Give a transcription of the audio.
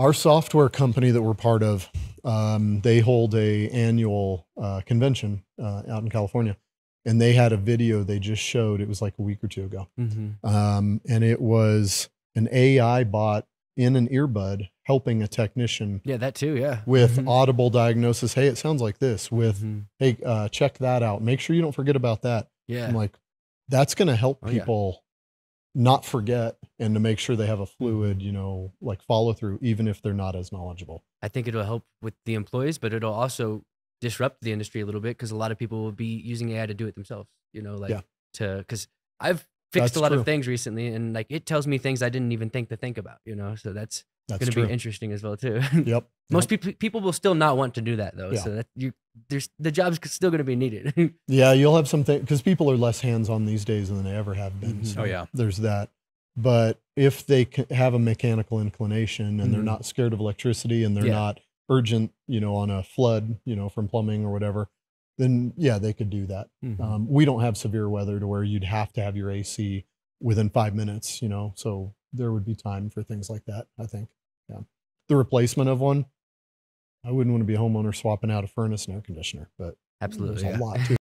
Our software company that we're part of, um, they hold a annual uh, convention uh, out in California, and they had a video they just showed. It was like a week or two ago, Mm-hmm. um, and it was an AI bot in an earbud helping a technician Yeah, that too. Yeah. with Mhm. audible diagnosis. Hey, it sounds like this. With Mhm. hey, uh, check that out. Make sure you don't forget about that. yeah. I'm like, that's going to help Oh, people not forget and to make sure they have a fluid, you know, like follow through, even if they're not as knowledgeable. I think it'll help with the employees, but it'll also disrupt the industry a little bit because a lot of people will be using AI to do it themselves. You know, like Yeah. to because I've fixed That's a lot true. of things recently, and like it tells me things I didn't even think to think about. You know, so that's, That's going to be interesting as well too. yep. Most people people will still not want to do that though. Yeah. So that you there's the job's still going to be needed. Yeah, you'll have something because people are less hands on these days than they ever have been. Mhm. So Oh, yeah. there's that. But if they have a mechanical inclination and they're Mhm. not scared of electricity and they're Yeah. not urgent, you know, on a flood, you know, from plumbing or whatever, then yeah, they could do that. Mhm. Um, we don't have severe weather to where you'd have to have your AC within five minutes, you know, so there would be time for things like that, I think. Yeah. The replacement of one, I wouldn't want to be a homeowner swapping out a furnace and air conditioner, but Absolutely. there's yeah. a lot to